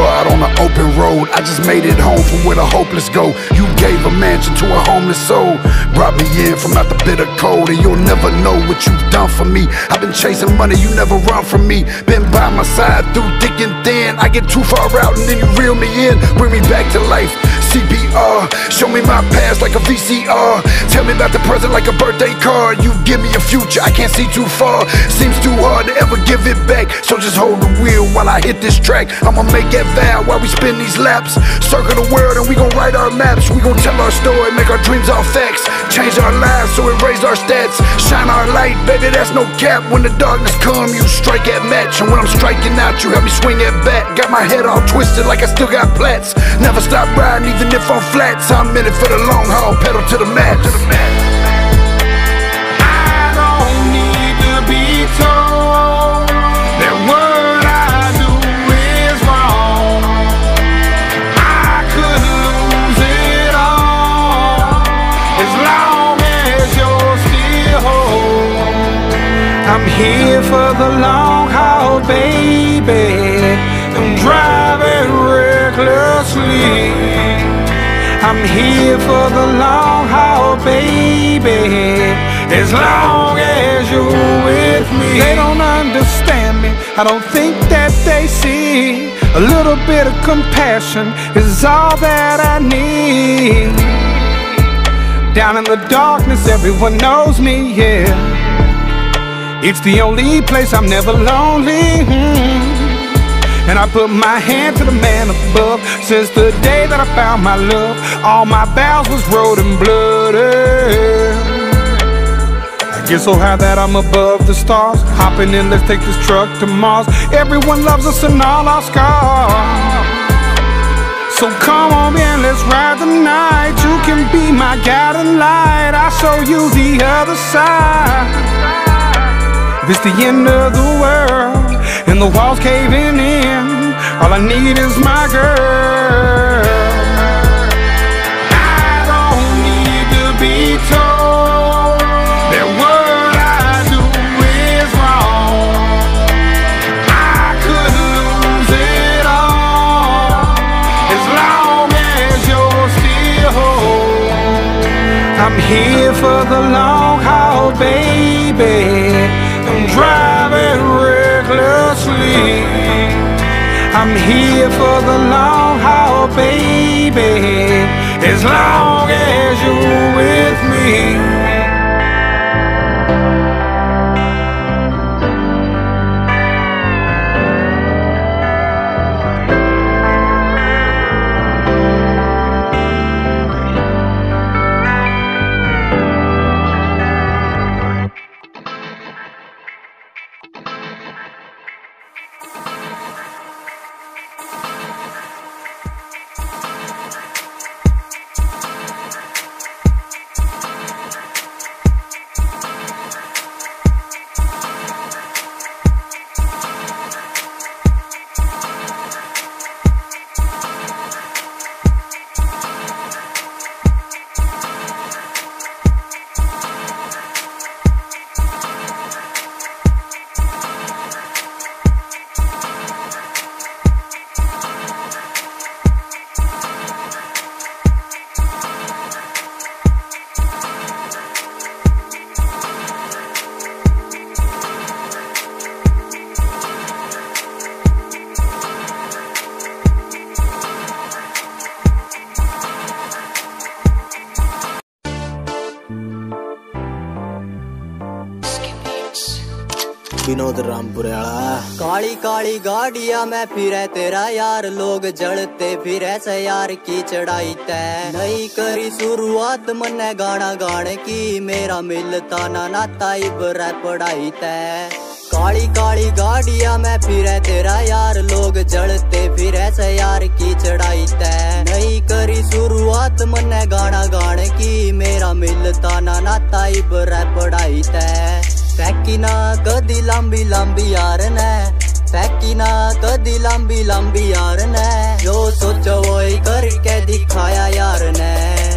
suffer out on the open road. I just made it home from where the hopeless go. You gave a mansion to a homeless soul. Brought me in from out the bitter cold, and you'll never know what you've done for me. I've been chasing money, you never run from me. Been by my side through thick and thin. I get too far out and then you reel me in. Bring me back to life. CPR, show me my past like a VCR. Tell me about the present like a birthday card. You give me a future, I can't see too far. Seems too hard to ever give it back. So just hold the wheel while I hit this track. I'ma make that vow while we spin these laps. Circle the world and we gon' write our maps. We gon' tell our story, make our dreams all facts. Change our lives so it raise our stats. Shine our light, baby, that's no cap. When the darkness come, you strike at match. And when I'm striking out, you help me swing it back. Got my head all twisted like I still got plats. Never stop riding, even if I'm flat, I'm in it for the long haul, pedal to the mat. To the mat. I don't need to be told that what I do is wrong. I could lose it all as long as you're still. I'm here for the long haul, baby. I'm driving recklessly. I'm here for the long haul, baby. As long as you're with me. They don't understand me. I don't think that they see. A little bit of compassion is all that I need. Down in the darkness, everyone knows me, yeah. It's the only place I'm never lonely. hmm. And I put my hand to the man above. Since the day that I found my love All my vows was road and blooded. I get so high that I'm above the stars. Hopping in, let's take this truck to Mars. Everyone loves us and all our scars. So come on in, let's ride the night. You can be my guiding light. I'll show you the other side. It's the end of the world and the walls caving in. All I need is my girl. I don't need to be told that what I do is wrong. I could lose it all as long as you're still home. I'm here for the long haul, baby. I'm driving I'm here for the long haul, baby. As long as Vinod Rampure Kali Kali गाड़िया में फिरे तेरा यार, लोग जड़ते फिरे से यार की चढ़ाई तय। नहीं करी शुरुआत मन्ने गाना गाने की, मेरा मिलता ना नाता इबर पढ़ाई तय। काली काली गाड़िया में फिरे तेरा यार, लोग जड़ते फिरे से यार की चढ़ाई तय। नहीं करी शुरुआत मन्ने गाना गाने की, मेरा मिलता ना नाता इबर पढ़ाई तय। फैकी ना कदी लंबी लंबी यार ने फैकी ना कदी लंबी लंबी यार ने। जो सोचो वो करके दिखाया यार ने।